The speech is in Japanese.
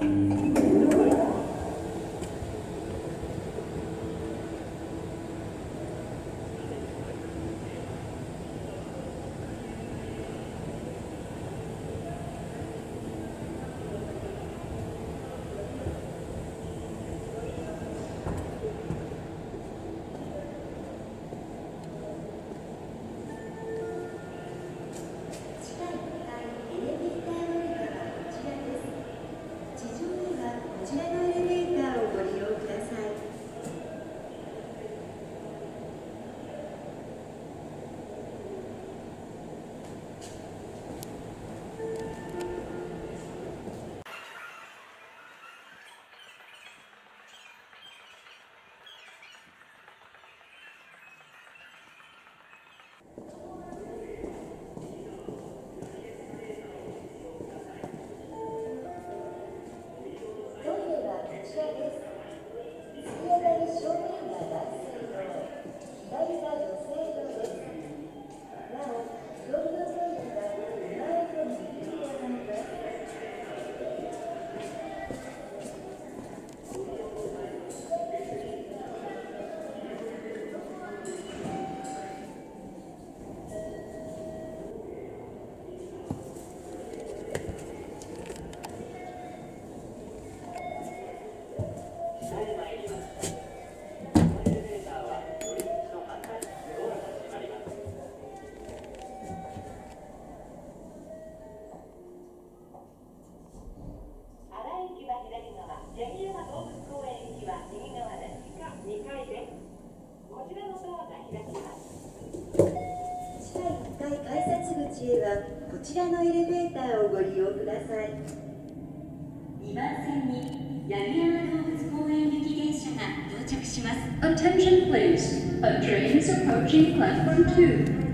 Música ちらのエレベーターをご利用ください2番線に八木山動物公園行き電車が到着します Attention please, a train is approaching platform 2